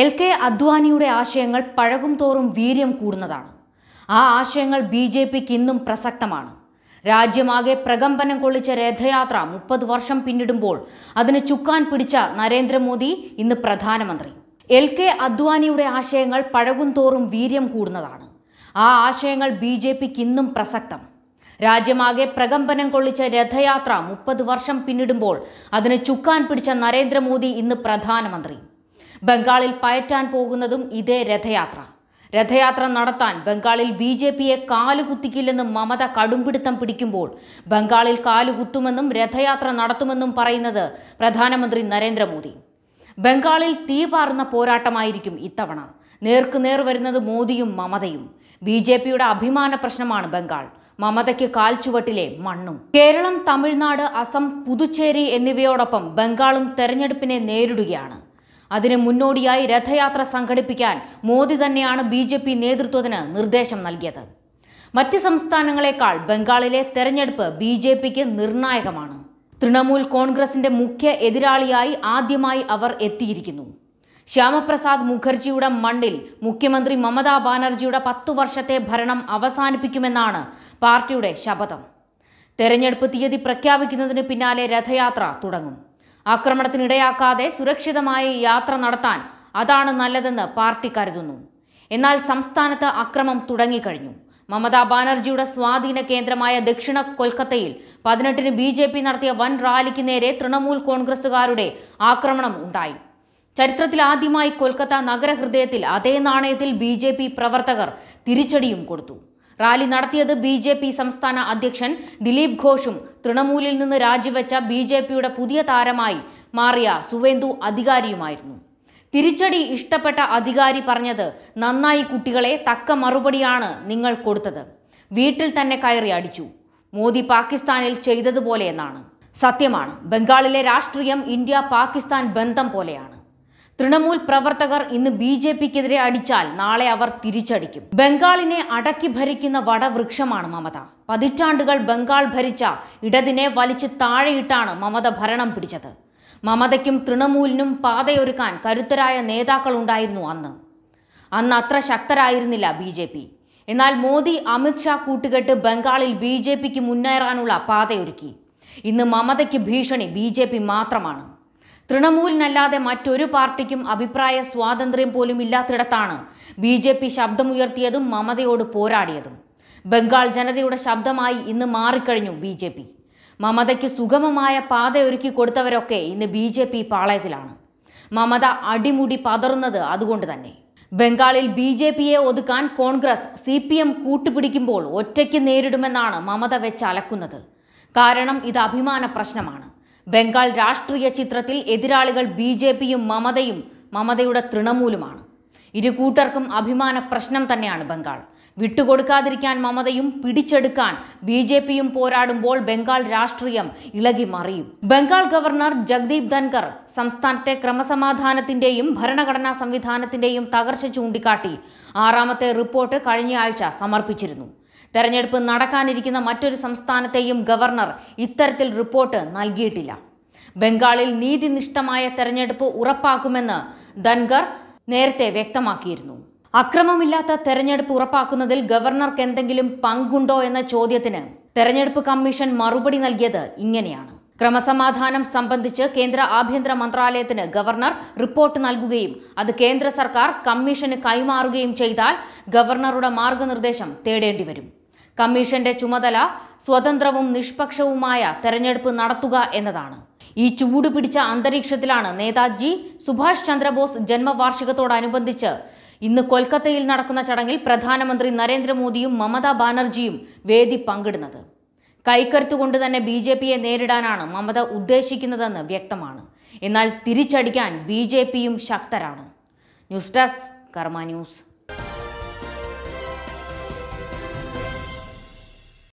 L K അദ്വാനിയുടെ ആശയങ്ങൾ പഴകും തോറും വീര്യം കൂടുന്നതാണ്. ആ ആശയങ്ങൾ ബി ജെ പിക്ക് ഇന്നും പ്രസക്തമാണ്. രാജ്യമാകെ പ്രകമ്പനം കൊള്ളിച്ച രഥയാത്ര മുപ്പത് വർഷം പിന്നിടുമ്പോൾ അതിന് ചുക്കാൻ പിടിച്ച നരേന്ദ്രമോദി ഇന്ന് പ്രധാനമന്ത്രി. എൽ കെ അദ്വാനിയുടെ ആശയങ്ങൾ പഴകും തോറും വീര്യം കൂടുന്നതാണ്. ആ ആശയങ്ങൾ ബി ജെ പിക്ക് ഇന്നും പ്രസക്തം. രാജ്യമാകെ പ്രകമ്പനം കൊള്ളിച്ച രഥയാത്ര മുപ്പത് വർഷം പിന്നിടുമ്പോൾ അതിന് ചുക്കാൻ പിടിച്ച നരേന്ദ്രമോദി ഇന്ന് പ്രധാനമന്ത്രി. ബംഗാളിൽ പയറ്റാൻ പോകുന്നതും ഇതേ രഥയാത്ര. രഥയാത്ര നടത്താൻ ബംഗാളിൽ ബി ജെ പിയെ കാലുകുത്തിക്കില്ലെന്ന് മമത കടുംപിടുത്തം പിടിക്കുമ്പോൾ ബംഗാളിൽ കാലുകുത്തുമെന്നും രഥയാത്ര നടത്തുമെന്നും പറയുന്നത് പ്രധാനമന്ത്രി നരേന്ദ്രമോദി. ബംഗാളിൽ തീ പോരാട്ടമായിരിക്കും ഇത്തവണ. നേർക്കുനേർ വരുന്നത് മോദിയും മമതയും. ബി ജെ പിയുടെ അഭിമാന പ്രശ്നമാണ് ബംഗാൾ. മമതയ്ക്ക് കാൽച്ചുവട്ടിലെ മണ്ണും. കേരളം തമിഴ്നാട് അസം പുതുച്ചേരി എന്നിവയോടൊപ്പം ബംഗാളും തെരഞ്ഞെടുപ്പിനെ നേരിടുകയാണ്. അതിന് മുന്നോടിയായി രഥയാത്ര സംഘടിപ്പിക്കാൻ മോദി തന്നെയാണ് ബി ജെ പി നേതൃത്വത്തിന് നിർദ്ദേശം നൽകിയത്. മറ്റ് സംസ്ഥാനങ്ങളെക്കാൾ ബംഗാളിലെ തെരഞ്ഞെടുപ്പ് ബി ജെ പിക്ക് നിർണായകമാണ്. തൃണമൂൽ കോൺഗ്രസിന്റെ മുഖ്യ എതിരാളിയായി ആദ്യമായി അവർ എത്തിയിരിക്കുന്നു. ശ്യാമപ്രസാദ് മുഖർജിയുടെ മണ്ണിൽ മുഖ്യമന്ത്രി മമതാ ബാനർജിയുടെ പത്തു വർഷത്തെ ഭരണം അവസാനിപ്പിക്കുമെന്നാണ് പാർട്ടിയുടെ ശപഥം. തെരഞ്ഞെടുപ്പ് തീയതി പ്രഖ്യാപിക്കുന്നതിന് പിന്നാലെ രഥയാത്ര തുടങ്ങും. ആക്രമണത്തിനിടയാക്കാതെ സുരക്ഷിതമായി യാത്ര നടത്താൻ അതാണ് നല്ലതെന്ന് പാർട്ടി കരുതുന്നു. എന്നാൽ സംസ്ഥാനത്ത് അക്രമം തുടങ്ങിക്കഴിഞ്ഞു. മമതാ ബാനർജിയുടെ സ്വാധീന കേന്ദ്രമായ ദക്ഷിണ കൊൽക്കത്തയിൽ പതിനെട്ടിന് ബി ജെ പി നടത്തിയ വൻ റാലിക്ക് നേരെ തൃണമൂൽ കോൺഗ്രസുകാരുടെ ആക്രമണം ഉണ്ടായി. ചരിത്രത്തിൽ ആദ്യമായി കൊൽക്കത്ത നഗരഹൃദയത്തിൽ അതേ നാണയത്തിൽ ബി പ്രവർത്തകർ തിരിച്ചടിയും കൊടുത്തു. റാലി നടത്തിയത് ബി ജെ പി സംസ്ഥാന അധ്യക്ഷൻ ദിലീപ് ഘോഷും തൃണമൂലിൽ നിന്ന് രാജിവെച്ച ബി ജെ പിയുടെ പുതിയ താരമായി മാറിയ സുവേന്ദു അധികാരിയുമായിരുന്നു. തിരിച്ചടി ഇഷ്ടപ്പെട്ട അധികാരി പറഞ്ഞത് നന്നായി കുട്ടികളെ തക്ക മറുപടിയാണ് നിങ്ങൾ കൊടുത്തത്. വീട്ടിൽ തന്നെ കയറി അടിച്ചു. മോദി പാകിസ്ഥാനിൽ ചെയ്തതുപോലെ എന്നാണ്. സത്യമാണ്. ബംഗാളിലെ രാഷ്ട്രീയം ഇന്ത്യ പാകിസ്ഥാൻ ബന്ധം പോലെയാണ്. തൃണമൂൽ പ്രവർത്തകർ ഇന്ന് ബി ജെ പിക്കെതിരെ അടിച്ചാൽ നാളെ അവർ തിരിച്ചടിക്കും. ബംഗാളിനെ അടക്കി ഭരിക്കുന്ന വടവൃക്ഷമാണ് മമത. പതിറ്റാണ്ടുകൾ ബംഗാൾ ഭരിച്ച ഇടതിനെ വലിച്ച് താഴെയിട്ടാണ് മമത ഭരണം പിടിച്ചത്. മമതയ്ക്കും തൃണമൂലിനും പാതയൊരുക്കാൻ കരുത്തരായ നേതാക്കൾ ഉണ്ടായിരുന്നു അന്ന്. അന്ന് അത്ര ശക്തരായിരുന്നില്ല ബി ജെ പി. എന്നാൽ മോദി അമിത്ഷാ കൂട്ടുകെട്ട് ബംഗാളിൽ ബി ജെ പിക്ക് മുന്നേറാനുള്ള പാതയൊരുക്കി. ഇന്ന് മമതയ്ക്ക് ഭീഷണി ബി ജെ പി മാത്രമാണ്. തൃണമൂലിനല്ലാതെ മറ്റൊരു പാർട്ടിക്കും അഭിപ്രായ സ്വാതന്ത്ര്യം പോലും ഇല്ലാത്തിടത്താണ് ബി ജെ പി ശബ്ദമുയർത്തിയതും മമതയോട് പോരാടിയതും. ബംഗാൾ ജനതയുടെ ശബ്ദമായി ഇന്ന് മാറിക്കഴിഞ്ഞു ബി ജെ പി. മമതയ്ക്ക് സുഗമമായ പാതയൊരുക്കി കൊടുത്തവരൊക്കെ ഇന്ന് ബി ജെ പി പാളയത്തിലാണ്. മമത അടിമുടി പതറുന്നത് അതുകൊണ്ട് തന്നെ. ബംഗാളിൽ ബി ജെ പിയെ ഒതുക്കാൻ കോൺഗ്രസ് സി പി എം കൂട്ടുപിടിക്കുമ്പോൾ ഒറ്റയ്ക്ക് നേരിടുമെന്നാണ് മമത വെച്ച് അലക്കുന്നത്. കാരണം ഇത് അഭിമാന പ്രശ്നമാണ്. ബംഗാൾ രാഷ്ട്രീയ ചിത്രത്തിൽ എതിരാളികൾ ബി ജെ പിയും മമതയും മമതയുടെ തൃണമൂലുമാണ്. ഇരു കൂട്ടർക്കും അഭിമാന പ്രശ്നം തന്നെയാണ് ബംഗാൾ. വിട്ടുകൊടുക്കാതിരിക്കാൻ മമതയും പിടിച്ചെടുക്കാൻ ബി ജെ പിയും പോരാടുമ്പോൾ ബംഗാൾ രാഷ്ട്രീയം ഇളകി മറിയും ബംഗാൾ ഗവർണർ ജഗ്ദീപ് ധൻകർ സംസ്ഥാനത്തെ ക്രമസമാധാനത്തിന്റെയും ഭരണഘടനാ സംവിധാനത്തിന്റെയും തകർച്ച ചൂണ്ടിക്കാട്ടി ആറാമത്തെ റിപ്പോർട്ട് കഴിഞ്ഞയാഴ്ച സമർപ്പിച്ചിരുന്നു. തെരഞ്ഞെടുപ്പ് നടക്കാനിരിക്കുന്ന മറ്റൊരു സംസ്ഥാനത്തെയും ഗവർണർ ഇത്തരത്തിൽ റിപ്പോർട്ട് നൽകിയിട്ടില്ല. ബംഗാളിൽ നീതിനിഷ്ഠമായ തെരഞ്ഞെടുപ്പ് ഉറപ്പാക്കുമെന്ന് ധൻഗർ നേരത്തെ വ്യക്തമാക്കിയിരുന്നു. അക്രമമില്ലാത്ത തെരഞ്ഞെടുപ്പ് ഉറപ്പാക്കുന്നതിൽ ഗവർണർക്ക് എന്തെങ്കിലും പങ്കുണ്ടോ എന്ന ചോദ്യത്തിന് തെരഞ്ഞെടുപ്പ് കമ്മീഷൻ മറുപടി നൽകിയത് ഇങ്ങനെയാണ്. ക്രമസമാധാനം സംബന്ധിച്ച് കേന്ദ്ര ആഭ്യന്തര മന്ത്രാലയത്തിന് ഗവർണർ റിപ്പോർട്ട് നൽകുകയും അത് കേന്ദ്ര സർക്കാർ കമ്മീഷന് കൈമാറുകയും ചെയ്താൽ ഗവർണറുടെ മാർഗനിർദ്ദേശം തേടേണ്ടി വരും കമ്മീഷന്റെ ചുമതല സ്വതന്ത്രവും നിഷ്പക്ഷവുമായ തെരഞ്ഞെടുപ്പ് നടത്തുക എന്നതാണ്. ഈ ചൂട് പിടിച്ച അന്തരീക്ഷത്തിലാണ് നേതാജി സുഭാഷ് ചന്ദ്രബോസ് ജന്മവാർഷികത്തോടനുബന്ധിച്ച് ഇന്ന് കൊൽക്കത്തയിൽ നടക്കുന്ന ചടങ്ങിൽ പ്രധാനമന്ത്രി നരേന്ദ്രമോദിയും മമതാ ബാനർജിയും വേദി പങ്കിടുന്നത്. കൈക്കരുത്തുകൊണ്ട് തന്നെ ബി ജെ പിയെ നേരിടാനാണ് മമത ഉദ്ദേശിക്കുന്നതെന്ന് വ്യക്തമാണ്. എന്നാൽ തിരിച്ചടിക്കാൻ ബി ജെ പിയും ശക്തരാണ്. News desk Karma news.